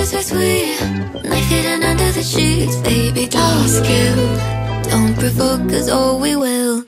just as sweet Knife hidden under the sheets Baby, don't skill Don't provoke, us or we will.